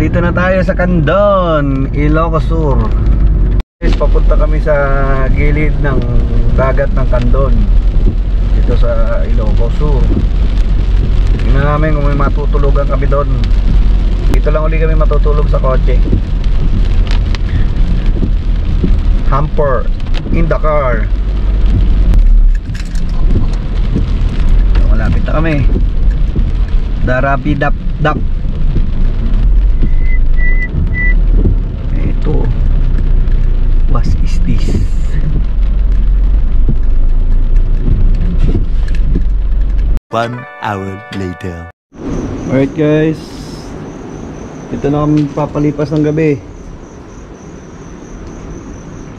Nandito na tayo sa Candon, Ilocos Sur. Guys, papunta kami sa gilid ng dagat ng Candon. Dito sa Ilocos Sur. Tingnan namin kung may matutulugan kami doon. Dito lang uli kami matutulog sa kotse. Hamper in the car. Malapit na kami. Darapi dap dap. Ito. One hour later. Alright guys. Ito na kami papalipas ng gabi.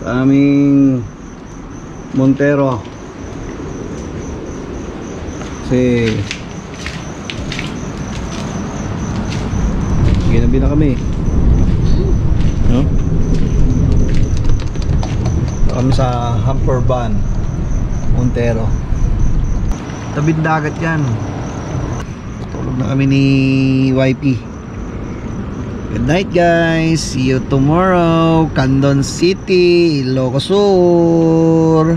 Sa aming Montero. Kasi Ginabi na kami. No? Kami sa Hamper Van Montero. Tabid dagat yan. Tulog na kami ni YP. Good night guys. See you tomorrow. Candon City, Ilocos Sur.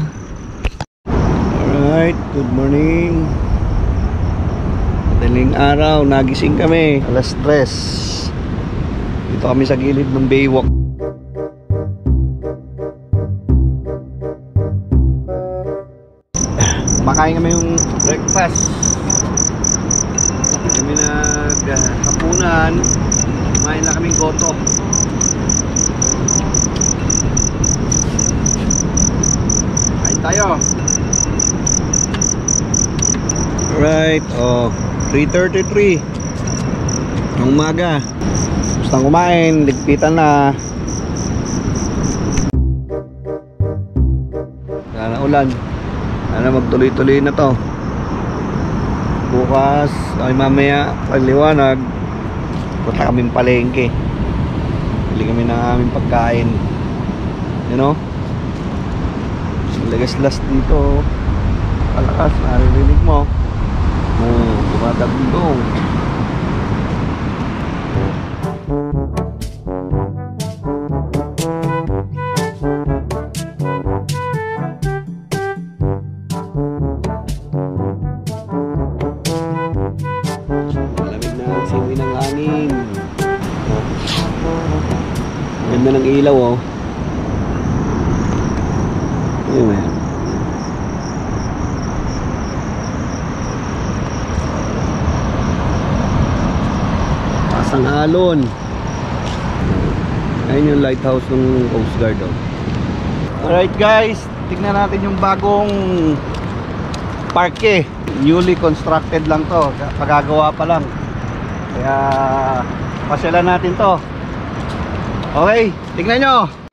Alright, good morning. Madaling araw, nagising kami. Alas 3. Dito kami sa gilid ng Baywalk. Makain kami yung breakfast. Kami naghapunan. Kumain lang kaming goto. Kain tayo. Alright, oh, 3.33 ng umaga. Gusto kumain, ligpitan na. Wala na ulan. Sana magtuloy-tuloy na to. Bukas, ay mamaya, pagliwanag, punta kaming palengke. Bili kami ng aming pagkain. You know? Lagas-las dito. Kalakas, naririnig mo. Oh, dumadagdong. Ganda ng ilaw oh. Eh. Pasang alon. Ayun yung lighthouse ng Coast Guard oh. Alright guys, tignan natin yung bagong parke. Newly constructed lang to. Pagagawa pa lang. Kaya pasyalan natin to. Okay, tignan nyo.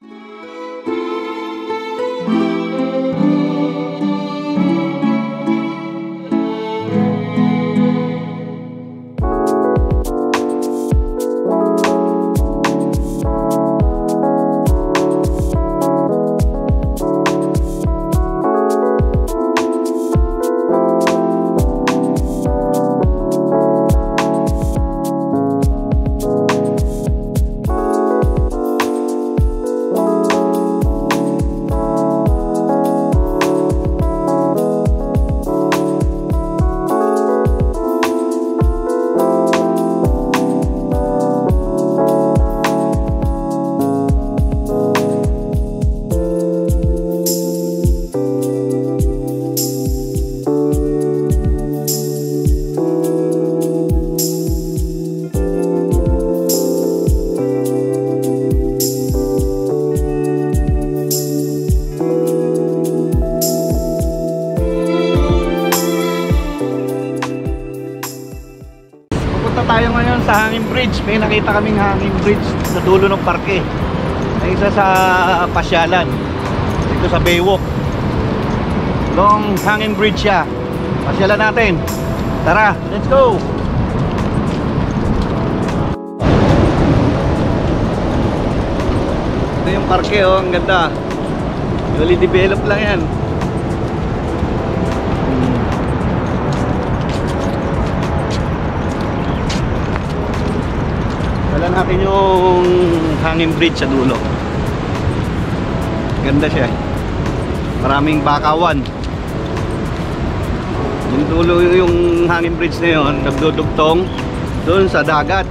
Sa Hanging Bridge. May nakita kaming Hanging Bridge sa dulo ng parke. Na isa sa pasyalan. Dito sa Baywalk. Long Hanging Bridge siya. Pasyalan natin. Tara, let's go! Ito yung parke oh, ang ganda. Newly developed lang yan. Natin yung hanging bridge sa dulo. Ganda siya eh. Maraming bakawan. Yung dulo yung hanging bridge na yun, nagdudugtong doon sa dagat.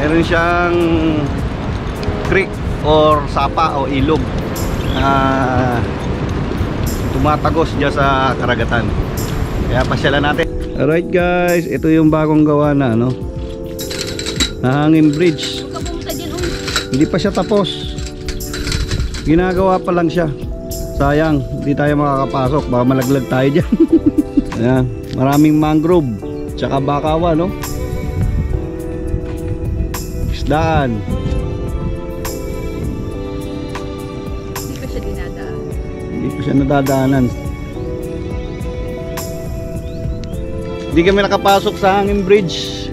Meron siyang creek or sapa o ilog na tumatagos dyan sa karagatan. Kaya pasyalan natin. Alright guys, ito yung bagong gawa na ano. Na hanging bridge. Oh. Hindi pa siya tapos. Ginagawa pa lang siya. Sayang, hindi tayo makakapasok. Baka malaglag tayo dyan. Ayan, maraming mangrove. Tsaka bakawa, no? Isdaan. Hindi pa siya dinadaan. Hindi pa siya nadadaanan. Hindi kami nakapasok sa hanging bridge.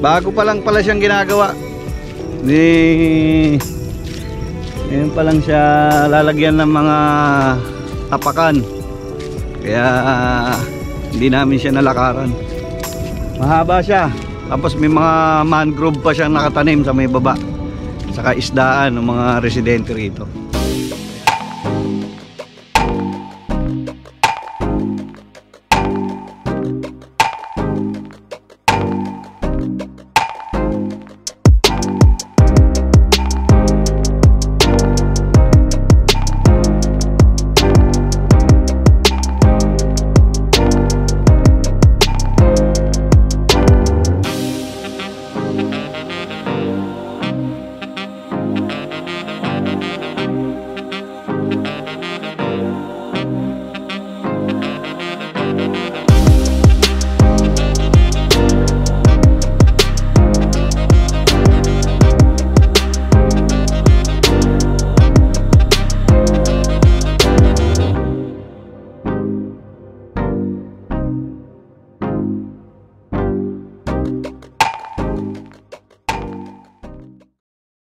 Bago pa lang pala siyang ginagawa. Ni Ngayon pa lang siya lalagyan ng mga tapakan. Kaya hindi namin siya nalakaran. Mahaba siya. Tapos may mga mangrove pa siyang nakatanim sa may baba. Saka isdaan ng mga residente rito.